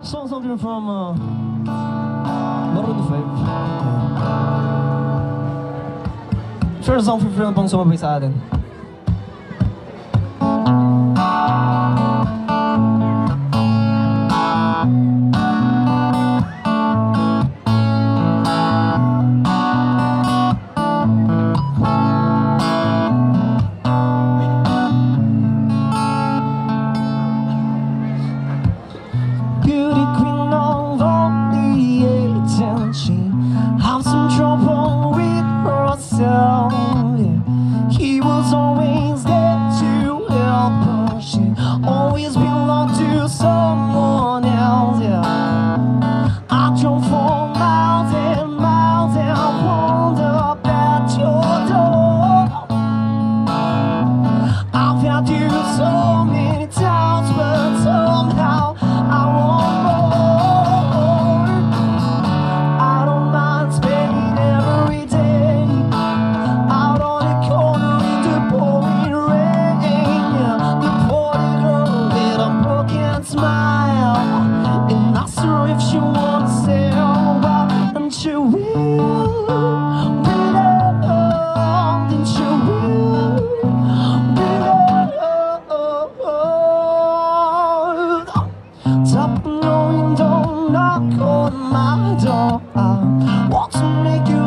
Song something from uh, Maroon 5. Share song for friend pang sumabay sa atin. You so many I don't I want to make you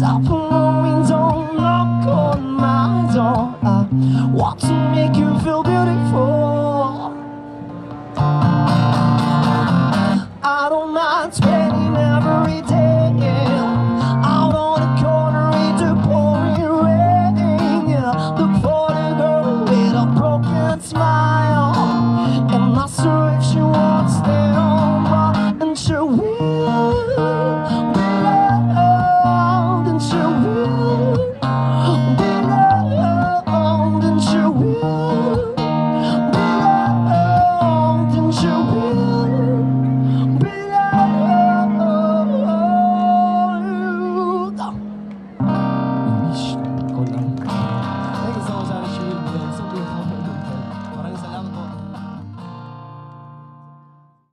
top knowing don't knock on my door. I want to make you feel beautiful.